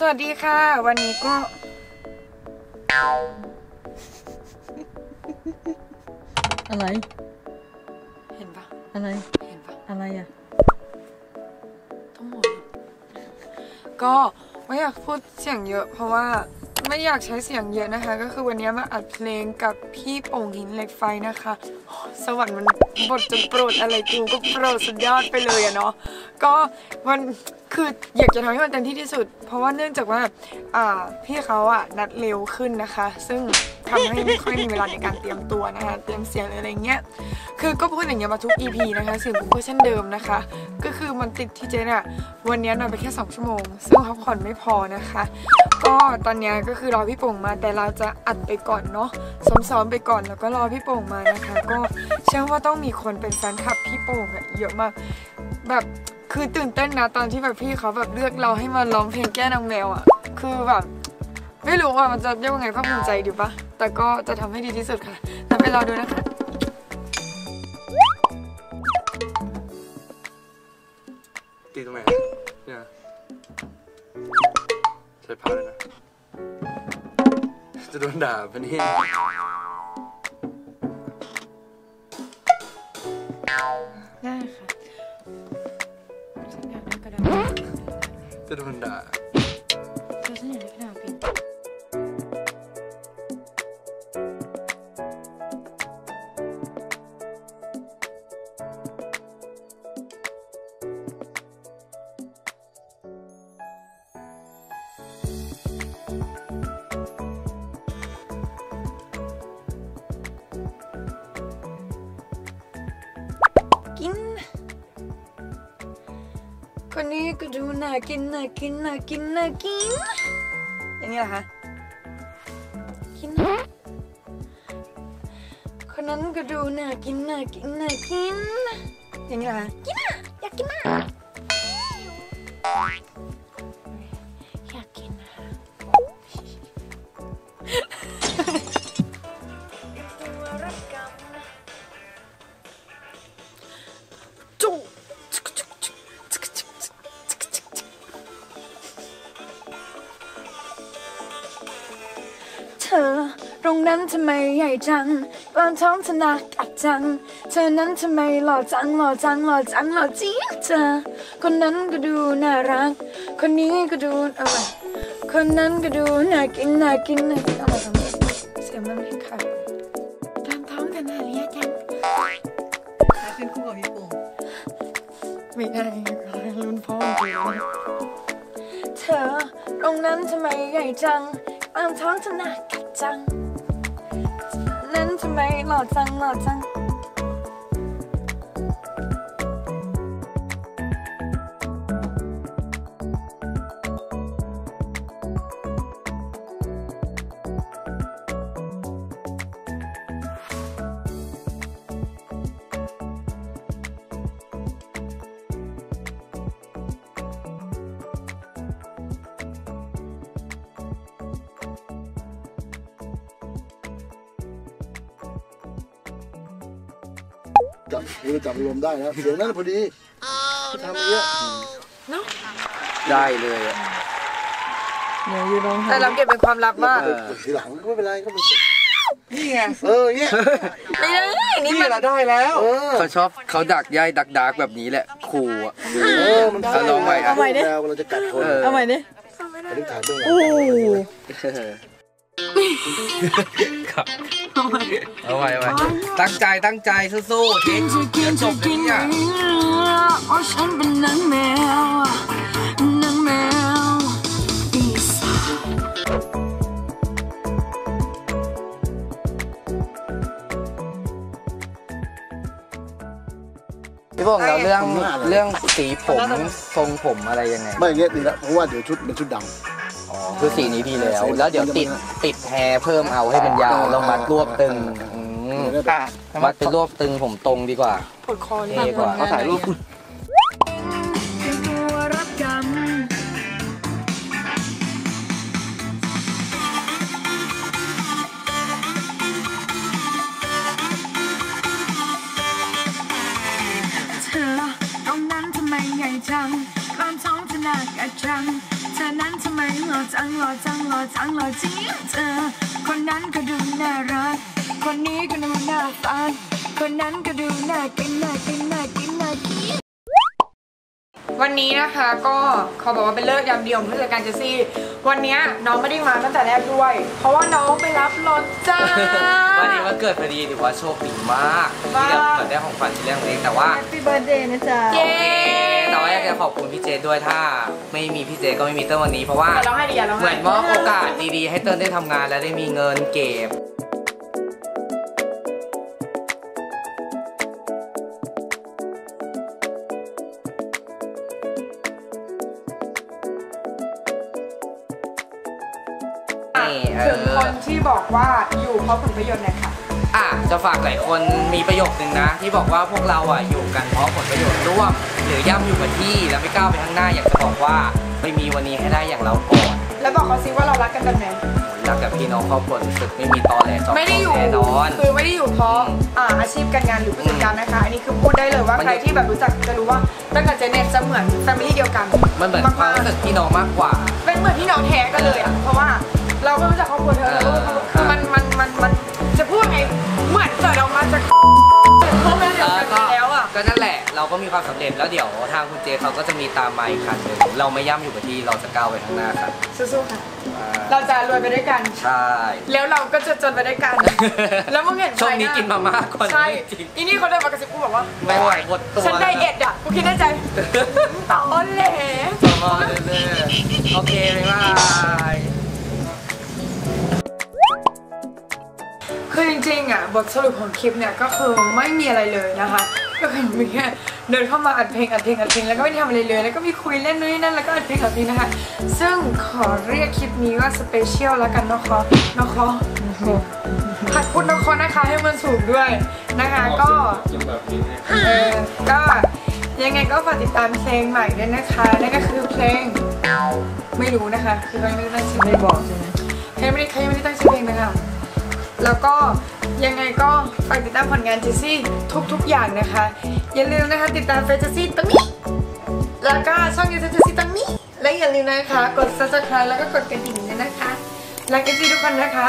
สวัสดีค่ะ วันนี้ก็ อะไร เห็นปะอะไร เห็นปะอะไรอะทั้งหมดก็ไม่อยากพูดเสียงเยอะเพราะว่า ไม่อยากใช้เสียงเยอะนะคะ ก็คือวันนี้มาอัดเพลงกับพี่โป่งหินเหล็กไฟนะคะ สวรรค์มันบทจะโปรดอะไรกูก็โปรดสุดยอดไปเลยอะเนาะก็มันคืออยากจะทำให้มันเต็มที่ที่สุด เพราะว่าเนื่องจากว่าอ่าพี่เขาอะนัดเร็วขึ้นนะคะ ซึ่งทำให้ไม่ค่อยมีเวลาในการเตรียมตัวนะคะ เตรียมเสียงอะไรเงี้ยคือก็พูดอย่างเงี้ยมาทุก EP นะคะเสียงกูก็เช่นเดิมนะคะก คือมันติดที่เจนอะวันนี้นอนไปแค่ 2 ชั่วโมง ซึ่งพักผ่อนไม่พอนะคะ ก็ตอนนี้ก็คือรอพี่โป่งมาแต่เราจะอัดไปก่อนเนาะซ้อมๆไปก่อนแล้วก็รอพี่โป่งมานะคะ ก็เชื่อว่าต้องมีคนเป็นแฟนคลับพี่โป่งอะเยอะมาก แบบคือตื่นเต้นนะตอนที่แบบพี่เขาแบบเลือกเราให้มาร้องเพลงแก้นางแมวอะคือแบบไม่รู้ว่ามันจะเรียกว่าไงภาคภูมิใจดีปะแต่ก็จะทำให้ดีที่สุดค่ะแล้วไปรอดูนะคะ ใช้ผ้าเลยนะ จะโดนด่าปะเนี่ยได้ค่ะฉันอยากได้กระดาษจะโดนด่าฉันอยากได้ คนนี้ก็ดูน่ากินน่ากินน่ากินน่ากิน อย่างนี้เหรอคะ กิน คนนั้นก็ดูน่ากินน่ากินน่ากิน อย่างนี้เหรอคะ กินอะอยากกินอะ เธอตรงนั้นทำไมใหญ่จังกลางท้องธนากัดจัง เธอนั้นทำไมหล่อจังหล่อจังหล่อจังหล่อจริงเธอ คนนั้นก็ดูน่ารัก คนนี้ก็ดูอาไว้คนนั้นก็ดูน่ากินน่ากินน่ากินเอามาทำไมเสียงมันไม่ขาดกลางท้องธนาเรียจังขึ้นคู่กับพี่โป่งไม่ได้รุ่นพ่อเธอตรงนั้นทำไมใหญ่จัง กลางท้องธนากัดจัง จังหล่อจังจับมือจับอารมณ์ได้นะเสียงนั้นพอดีทำอย่างเงี้ยได้เลยอะเดี๋ยวอยู่ร้องไห้แต่เราเก็บเป็นความลับมากเออทีหลังก็ไม่เป็นไรก็ไม่เป็นนี่ไงเอออย่างเงี้ยไม่ได้นี่นี่มันเราได้แล้ว เออเขาชอบเขาดักย่ายดักดาร์กแบบนี้แหละขู่อะ เออมันเอาลองใหม่อะเอาใหม่ดิแมวเราจะกัดคนเออ เอาใหม่ดิอันนี้ถ่ายเบื้องหลัโอ้ง ครับเอาไว้เอาไว้ตั้งใจตั้งใจสู้ๆเจ๊เดี๋ยวจบเลยเนี่ยอ๋อฉันเป็นนางแมวนางแมวปีศาจพี่พงษ์เราเรื่องเรื่องสีผมทรงผมอะไรยังไง ไม่อย่างเงี้ยดีแล้วเพราะว่าเดี๋ยวชุดมันชุดดอ๋อ คือสีนี้พี่แล้ว แล้วเดี๋ยวติดติดแฮร์เพิ่มเอาให้มันยาวแล้วมัดรวบตึงอืมำเนี่ยมัดเป็นรวบตึงผมตรงดีกว่าปวดคอเลยเท่กว่าเขาถ่ายรูป หล่อจังหล่อจังหล่อจังหล่อจริงเธอคนนั้นก็ดูน่ารัก คนนี้ก็ดูน่าฟันคนนั้นก็ดูน่ากินน่ากินน่ากินน่ากิน วันนี้นะคะก็ขอบอกว่าเป็นฤกษ์งามยามดีของผู้จัดการเจสซี่ วันนี้น้องไม่ได้มาตั้งแต่แรกด้วย เพราะว่าน้องไปรับรถจ้า วันนี้วันเกิดพอดีถือว่าโชคดีมากที่ได้เกิดได้ของขวัญชิ้นแรกของตัวเองแต่ว่า Happy Birthday นะจ๊ะ เย้โอเคแต่ว่าอยากจะขอบคุณพี่เจด้วยถ้าไม่มีพี่เจก็ไม่มีเติ้ลวันนี้เพราะว่า อย่าร้องไห้ดิอย่าร้องเหมืไห้อนมอบโอกาสดีๆ ให้เติ้ลได้ทำงานและได้มีเงินเก็บ ที่บอกว่าอยู่เพราะผลประโยชน์เนี่ยค่ะ อะจะฝากหลายคนมีประโยคนึงนะ ที่บอกว่าพวกเราอะอยู่กันเพราะผลประโยชน์ร่วม หรือย่ำอยู่กับที่แล้วไม่ก้าวไปข้างหน้าอยากจะบอกว่าไม่มีวันนี้ให้ได้อย่างเราก่อนแล้วบอกเขาซิว่าเรารักกันแบบไหนรักกับพี่น้องครอบครัวรู้สึกไม่มีตอแหลจอมไม่ได้อยู่แน่นอน คือไม่ได้อยู่เพราะอ่าอาชีพการงานหรือผู้จัดการนะคะ อันนี้คือพูดได้เลยว่ามันใครที่แบบรู้จักจะรู้ว่าตั้งแต่เจเน็ตจะเหมือนแฟมิลี่เดียวกันมันเหมือนความรู้สึกพี่น้องมากกว่า เป็นเหมือนพี่น้องแท้กันเลยอะเพราะว่า เราก็รู้จักครอบครัวเธอเราก็รู้คือมันมันมันมันจะพูดไงเหมือนเกิดออกมาจากพ่อแม่เดียวกันแล้วอะก็นั่นแหละ เราก็มีความสำเร็จแล้วเดี๋ยวทางคุณเจเขาก็จะมีตามมาอีกคันหนึ่งเราไม่ย่ำอยู่กับที่เราจะก้าวไปข้างหน้าครับสู้ๆค่ะ เราจะรวยไปด้วยกัน ใช่ แล้วเราก็จะจนไปด้วยกัน แล้วมึงเห็นช่วงนี้กินมาม่าก่อนใช่ จริงอีนี่เขาเดินมากระซิบกูบอกว่าไม่ไหวหมดตัวฉันไดเอทอะกูคิดในใจต่อนแหลประมาณนั้นเลยโอเคบ๊ายบาย คือจริงๆอะบทสรุปของคลิปเนี่ยก็คือไม่มีอะไรเลยนะคะ ก็คือมีแค่เดินเข้ามาอัดเพลงอัดเพลงอัดเพลงแล้วก็ไม่ได้ทำอะไรเลยแล้วก็มีคุยเล่นนู่นนี่นั่นแล้วก็อัดเพลงอัดเพลงนะคะ ซึ่งขอเรียกคลิปนี้ว่า special แล้วกันนะคะนะคะหัดพูดนะคะนะคะให้มันถูกด้วยนะคะก็เออก็ยังไงก็ฝากติดตามเพลงใหม่ด้วยนะคะนั่นก็คือเพลงไม่รู้นะคะ คือเขายังไม่ได้ตั้งชื่อเพลไม่บอกใช่ไหมเขายังไม่ได้เขายังไม่ได้ตั้งชื่อเพลงนะคะ แล้วก็ยังไงก็ฝากติดตามผลงานเจสซี่ทุกๆอย่างนะคะ อย่าลืมนะคะติดตามเฟซเจสซี่ตรงนี้ แล้วก็ช่องยูทูบเจสซี่ตรงนี้ และอย่าลืมนะคะ กด subscribe แล้วก็กดกระดิ่งด้วยนะคะรักเจสซี่ทุกคนนะคะ